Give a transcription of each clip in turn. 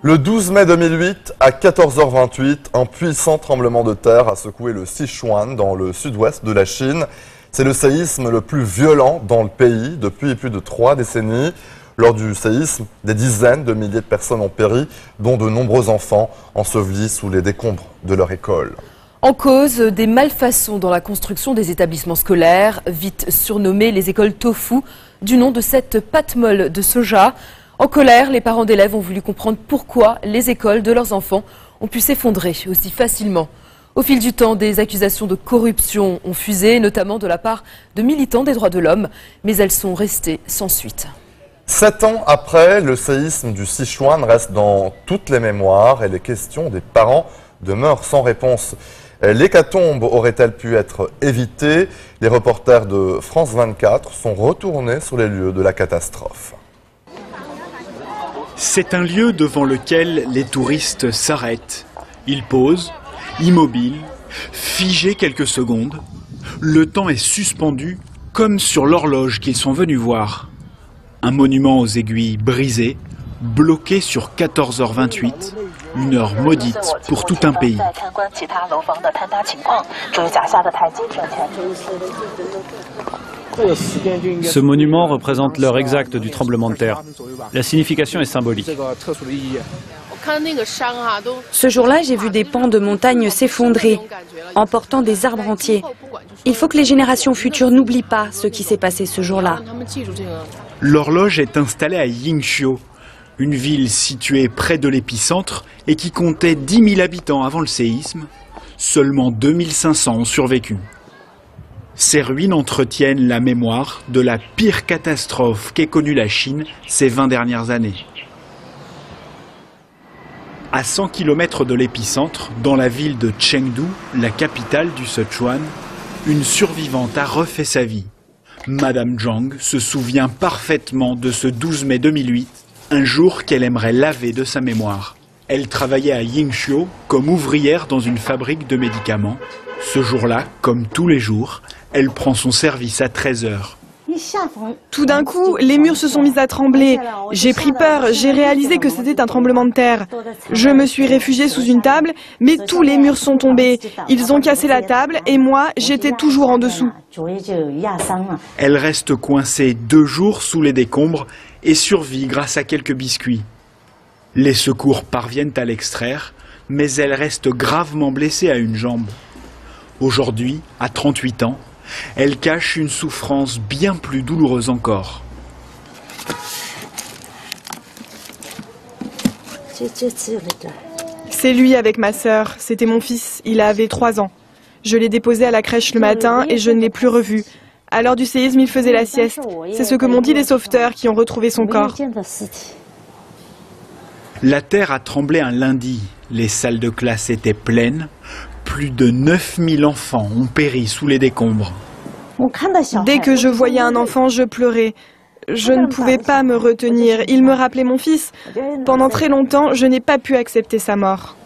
Le 12 mai 2008, à 14h28, un puissant tremblement de terre a secoué le Sichuan dans le sud-ouest de la Chine. C'est le séisme le plus violent dans le pays depuis plus de trois décennies. Lors du séisme, des dizaines de milliers de personnes ont péri, dont de nombreux enfants ensevelis sous les décombres de leur école. En cause des malfaçons dans la construction des établissements scolaires, vite surnommés les écoles tofu, du nom de cette pâte molle de soja. En colère, les parents d'élèves ont voulu comprendre pourquoi les écoles de leurs enfants ont pu s'effondrer aussi facilement. Au fil du temps, des accusations de corruption ont fusé, notamment de la part de militants des droits de l'homme, mais elles sont restées sans suite. Sept ans après, le séisme du Sichuan reste dans toutes les mémoires et les questions des parents demeurent sans réponse. L'hécatombe aurait-elle pu être évitée? Les reporters de France 24 sont retournés sur les lieux de la catastrophe. C'est un lieu devant lequel les touristes s'arrêtent. Ils posent, immobiles, figés quelques secondes. Le temps est suspendu comme sur l'horloge qu'ils sont venus voir. Un monument aux aiguilles brisées, bloqué sur 14h28, une heure maudite pour tout un pays. Ce monument représente l'heure exacte du tremblement de terre. La signification est symbolique. Ce jour-là, j'ai vu des pans de montagne s'effondrer, emportant des arbres entiers. Il faut que les générations futures n'oublient pas ce qui s'est passé ce jour-là. L'horloge est installée à Yingxiu, une ville située près de l'épicentre et qui comptait 10 000 habitants avant le séisme. Seulement 2500 ont survécu. Ces ruines entretiennent la mémoire de la pire catastrophe qu'ait connue la Chine ces 20 dernières années. À 100 km de l'épicentre, dans la ville de Chengdu, la capitale du Sichuan, une survivante a refait sa vie. Madame Zhang se souvient parfaitement de ce 12 mai 2008, un jour qu'elle aimerait laver de sa mémoire. Elle travaillait à Yingxiu comme ouvrière dans une fabrique de médicaments. Ce jour-là, comme tous les jours, elle prend son service à 13 heures. Tout d'un coup, les murs se sont mis à trembler. J'ai pris peur, j'ai réalisé que c'était un tremblement de terre. Je me suis réfugiée sous une table, mais tous les murs sont tombés. Ils ont cassé la table et moi, j'étais toujours en dessous. Elle reste coincée deux jours sous les décombres et survit grâce à quelques biscuits. Les secours parviennent à l'extraire, mais elle reste gravement blessée à une jambe. Aujourd'hui, à 38 ans, elle cache une souffrance bien plus douloureuse encore. C'est lui avec ma sœur, c'était mon fils, il avait 3 ans. Je l'ai déposé à la crèche le matin et je ne l'ai plus revu. À l'heure du séisme, il faisait la sieste. C'est ce que m'ont dit les sauveteurs qui ont retrouvé son corps. La terre a tremblé un lundi. Les salles de classe étaient pleines. Plus de 9000 enfants ont péri sous les décombres. Dès que je voyais un enfant, je pleurais. Je ne pouvais pas me retenir. Il me rappelait mon fils. Pendant très longtemps, je n'ai pas pu accepter sa mort.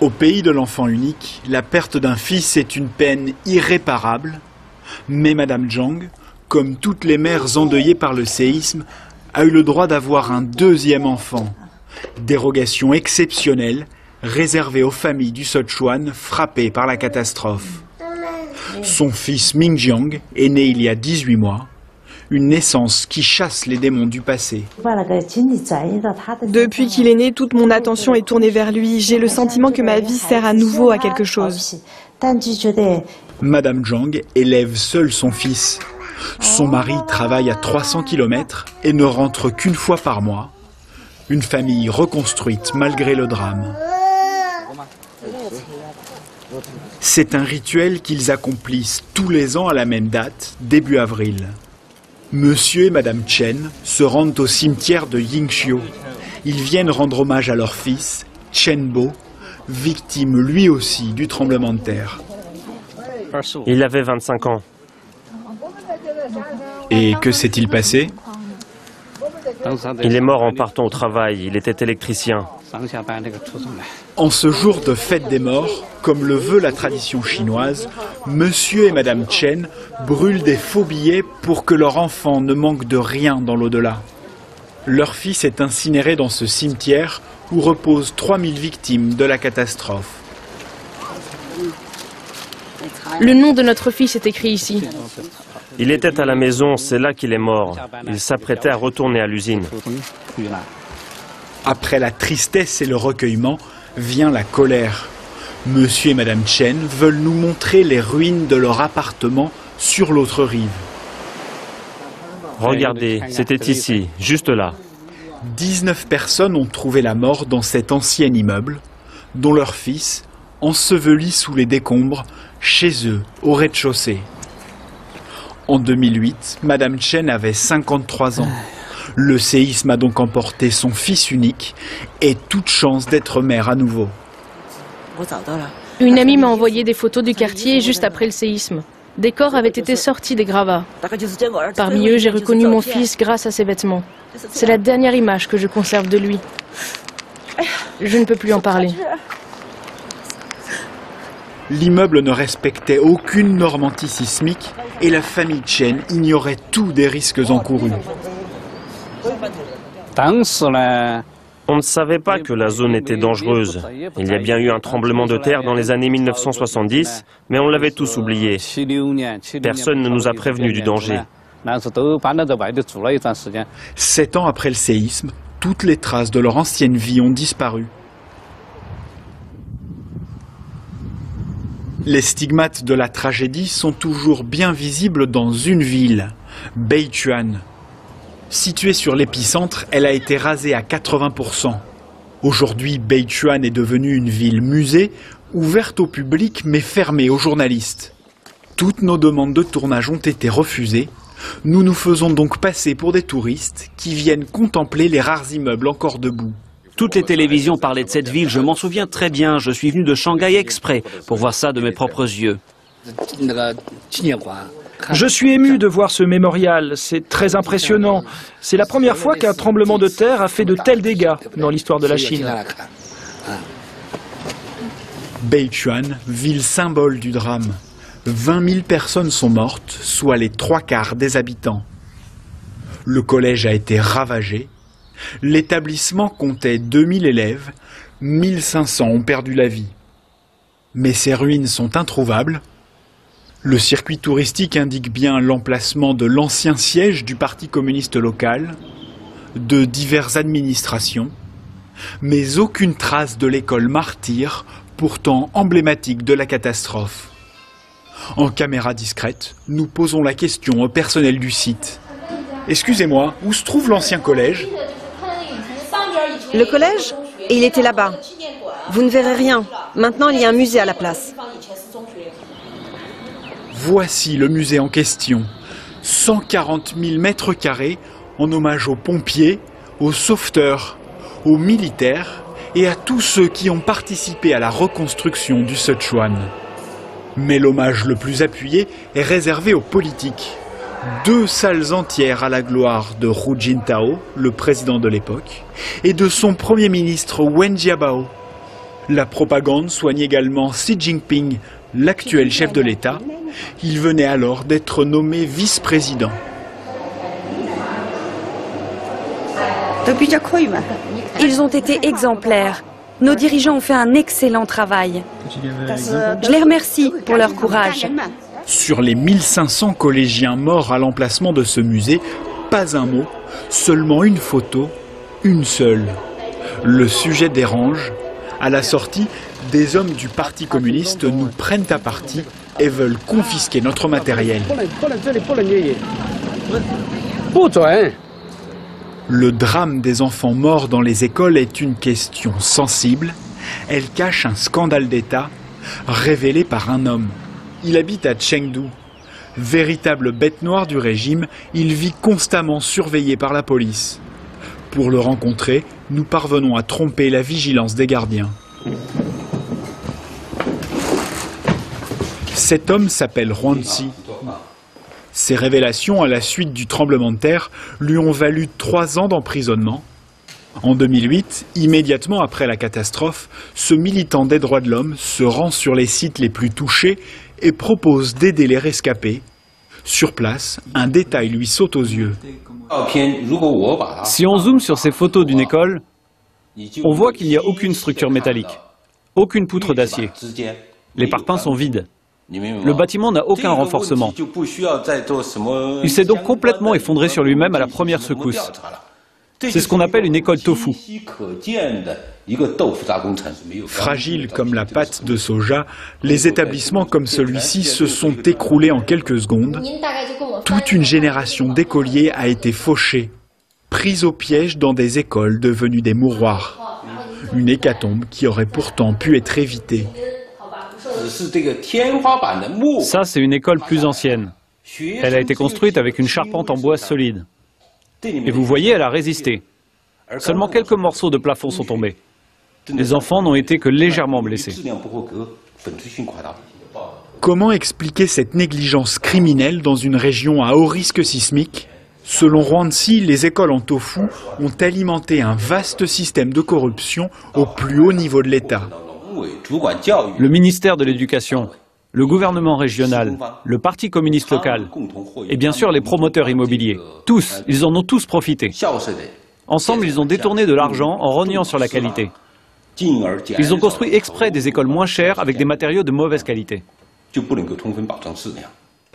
Au pays de l'enfant unique, la perte d'un fils est une peine irréparable. Mais Madame Zhang, comme toutes les mères endeuillées par le séisme, a eu le droit d'avoir un deuxième enfant. Dérogation exceptionnelle réservée aux familles du Sichuan frappées par la catastrophe. Son fils Mingjiang est né il y a 18 mois, une naissance qui chasse les démons du passé. Depuis qu'il est né, toute mon attention est tournée vers lui. J'ai le sentiment que ma vie sert à nouveau à quelque chose. Madame Zhang élève seule son fils. Son mari travaille à 300 km et ne rentre qu'une fois par mois. Une famille reconstruite malgré le drame. C'est un rituel qu'ils accomplissent tous les ans à la même date, début avril. Monsieur et Madame Chen se rendent au cimetière de Yingxiu. Ils viennent rendre hommage à leur fils, Chen Bo, victime lui aussi du tremblement de terre. Il avait 25 ans. Et que s'est-il passé Il est mort en partant au travail. Il était électricien. En ce jour de fête des morts, comme le veut la tradition chinoise, Monsieur et Madame Chen brûlent des faux billets pour que leur enfant ne manque de rien dans l'au-delà. Leur fils est incinéré dans ce cimetière où reposent 3000 victimes de la catastrophe. Le nom de notre fils est écrit ici. Il était à la maison, c'est là qu'il est mort. Il s'apprêtait à retourner à l'usine. Après la tristesse et le recueillement, vient la colère. Monsieur et Madame Chen veulent nous montrer les ruines de leur appartement sur l'autre rive. Regardez, c'était ici, juste là. 19 personnes ont trouvé la mort dans cet ancien immeuble, dont leur fils, enseveli sous les décombres, chez eux, au rez-de-chaussée. En 2008, Madame Chen avait 53 ans. Le séisme a donc emporté son fils unique et toute chance d'être mère à nouveau. Une amie m'a envoyé des photos du quartier juste après le séisme. Des corps avaient été sortis des gravats. Parmi eux, j'ai reconnu mon fils grâce à ses vêtements. C'est la dernière image que je conserve de lui. Je ne peux plus en parler. L'immeuble ne respectait aucune norme antisismique et la famille Chen ignorait tous des risques encourus. On ne savait pas que la zone était dangereuse. Il y a bien eu un tremblement de terre dans les années 1970, mais on l'avait tous oublié. Personne ne nous a prévenus du danger. Sept ans après le séisme, toutes les traces de leur ancienne vie ont disparu. Les stigmates de la tragédie sont toujours bien visibles dans une ville, Beichuan. Située sur l'épicentre, elle a été rasée à 80%. Aujourd'hui, Beichuan est devenue une ville musée, ouverte au public mais fermée aux journalistes. Toutes nos demandes de tournage ont été refusées. Nous nous faisons donc passer pour des touristes qui viennent contempler les rares immeubles encore debout. Toutes les télévisions parlaient de cette ville, je m'en souviens très bien. Je suis venu de Shanghai exprès pour voir ça de mes propres yeux. Je suis ému de voir ce mémorial, c'est très impressionnant. C'est la première fois qu'un tremblement de terre a fait de tels dégâts dans l'histoire de la Chine. Beichuan, ville symbole du drame. 20 000 personnes sont mortes, soit les trois quarts des habitants. Le collège a été ravagé. L'établissement comptait 2000 élèves, 1500 ont perdu la vie. Mais ces ruines sont introuvables. Le circuit touristique indique bien l'emplacement de l'ancien siège du Parti communiste local, de diverses administrations, mais aucune trace de l'école martyre, pourtant emblématique de la catastrophe. En caméra discrète, nous posons la question au personnel du site. Excusez-moi, où se trouve l'ancien collège? Le collège Il était là-bas. Vous ne verrez rien. Maintenant, il y a un musée à la place. Voici le musée en question. 140 000 mètres carrés en hommage aux pompiers, aux sauveteurs, aux militaires et à tous ceux qui ont participé à la reconstruction du Sichuan. Mais l'hommage le plus appuyé est réservé aux politiques. Deux salles entières à la gloire de Hu Jintao, le président de l'époque, et de son premier ministre Wen Jiabao. La propagande soigne également Xi Jinping, l'actuel chef de l'État. Il venait alors d'être nommé vice-président. Ils ont été exemplaires. Nos dirigeants ont fait un excellent travail. Je les remercie pour leur courage. Sur les 1500 collégiens morts à l'emplacement de ce musée, pas un mot, seulement une photo, une seule. Le sujet dérange. À la sortie, des hommes du Parti communiste nous prennent à partie et veulent confisquer notre matériel. Le drame des enfants morts dans les écoles est une question sensible. Elle cache un scandale d'État révélé par un homme. Il habite à Chengdu. Véritable bête noire du régime, il vit constamment surveillé par la police. Pour le rencontrer, nous parvenons à tromper la vigilance des gardiens. Cet homme s'appelle Huanzi. Ces révélations à la suite du tremblement de terre lui ont valu trois ans d'emprisonnement. En 2008, immédiatement après la catastrophe, ce militant des droits de l'homme se rend sur les sites les plus touchés et propose d'aider les rescapés. Sur place, un détail lui saute aux yeux. Si on zoome sur ces photos d'une école, on voit qu'il n'y a aucune structure métallique, aucune poutre d'acier. Les parpaings sont vides. Le bâtiment n'a aucun renforcement. Il s'est donc complètement effondré sur lui-même à la première secousse. C'est ce qu'on appelle une école tofu. Fragiles comme la pâte de soja, les établissements comme celui-ci se sont écroulés en quelques secondes. Toute une génération d'écoliers a été fauchée, prise au piège dans des écoles devenues des mouroirs. Une hécatombe qui aurait pourtant pu être évitée. Ça, c'est une école plus ancienne. Elle a été construite avec une charpente en bois solide. Et vous voyez, elle a résisté. Seulement quelques morceaux de plafond sont tombés. Les enfants n'ont été que légèrement blessés. Comment expliquer cette négligence criminelle dans une région à haut risque sismique? Selon Rwansi, les écoles en tofu ont alimenté un vaste système de corruption au plus haut niveau de l'État. Le ministère de l'Éducation, le gouvernement régional, le Parti communiste local et bien sûr les promoteurs immobiliers. Tous, ils en ont tous profité. Ensemble, ils ont détourné de l'argent en rognant sur la qualité. Ils ont construit exprès des écoles moins chères avec des matériaux de mauvaise qualité.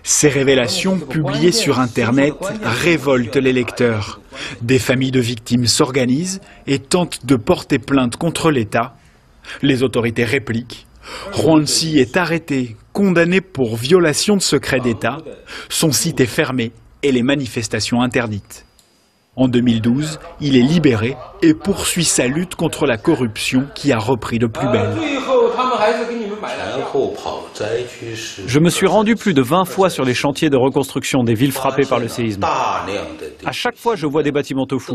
Ces révélations publiées sur Internet révoltent les lecteurs. Des familles de victimes s'organisent et tentent de porter plainte contre l'État. Les autorités répliquent. Rwansi est arrêté, condamné pour violation de secret d'État. Son site est fermé et les manifestations interdites. En 2012, il est libéré et poursuit sa lutte contre la corruption qui a repris de plus belle. Je me suis rendu plus de 20 fois sur les chantiers de reconstruction des villes frappées par le séisme. À chaque fois, je vois des bâtiments tofu.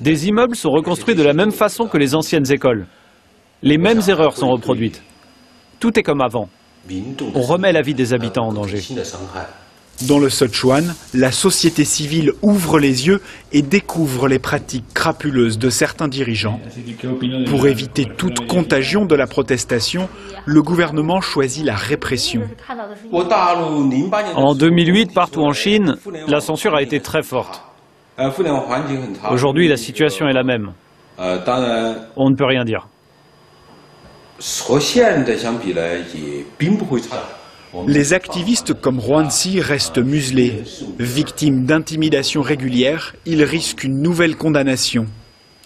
Des immeubles sont reconstruits de la même façon que les anciennes écoles. Les mêmes erreurs sont reproduites. Tout est comme avant. On remet la vie des habitants en danger. Dans le Sichuan, la société civile ouvre les yeux et découvre les pratiques crapuleuses de certains dirigeants. Pour éviter toute contagion de la protestation, le gouvernement choisit la répression. En 2008, partout en Chine, la censure a été très forte. Aujourd'hui, la situation est la même. On ne peut rien dire. Les activistes comme Rwansi restent muselés. Victimes d'intimidation régulières, ils risquent une nouvelle condamnation.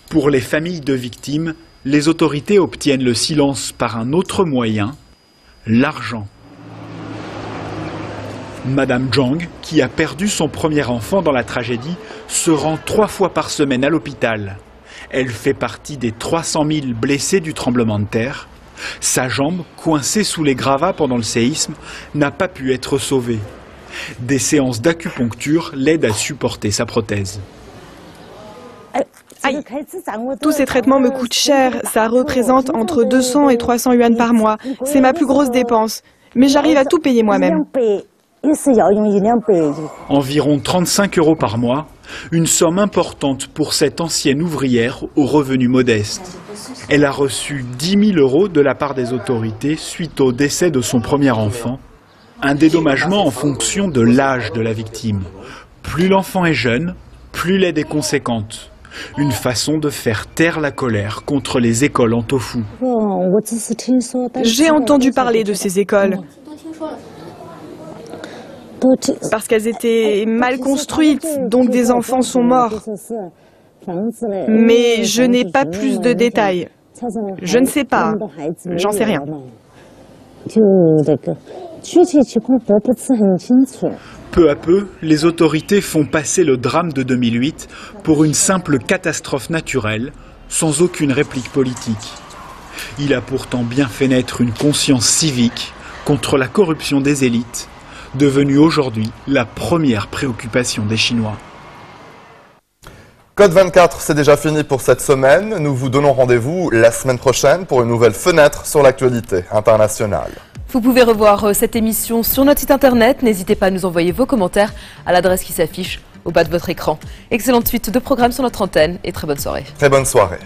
Pour les familles de victimes, les autorités obtiennent le silence par un autre moyen, l'argent. Madame Zhang, qui a perdu son premier enfant dans la tragédie, se rend trois fois par semaine à l'hôpital. Elle fait partie des 300 000 blessés du tremblement de terre. Sa jambe, coincée sous les gravats pendant le séisme, n'a pas pu être sauvée. Des séances d'acupuncture l'aident à supporter sa prothèse. Aïe. Tous ces traitements me coûtent cher. Ça représente entre 200 et 300 yuan par mois. C'est ma plus grosse dépense. Mais j'arrive à tout payer moi-même. Environ 35 euros par mois, une somme importante pour cette ancienne ouvrière aux revenus modestes. Elle a reçu 10 000 euros de la part des autorités suite au décès de son premier enfant. Un dédommagement en fonction de l'âge de la victime. Plus l'enfant est jeune, plus l'aide est conséquente. Une façon de faire taire la colère contre les écoles en tofu. J'ai entendu parler de ces écoles. Parce qu'elles étaient mal construites, donc des enfants sont morts. Mais je n'ai pas plus de détails. Je ne sais pas. J'en sais rien. Peu à peu, les autorités font passer le drame de 2008 pour une simple catastrophe naturelle, sans aucune réplique politique. Il a pourtant bien fait naître une conscience civique contre la corruption des élites devenue aujourd'hui la première préoccupation des Chinois. Code 24, c'est déjà fini pour cette semaine. Nous vous donnons rendez-vous la semaine prochaine pour une nouvelle fenêtre sur l'actualité internationale. Vous pouvez revoir euh, cette émission sur notre site internet. N'hésitez pas à nous envoyer vos commentaires à l'adresse qui s'affiche au bas de votre écran. Excellente suite de programmes sur notre antenne et très bonne soirée. Très bonne soirée.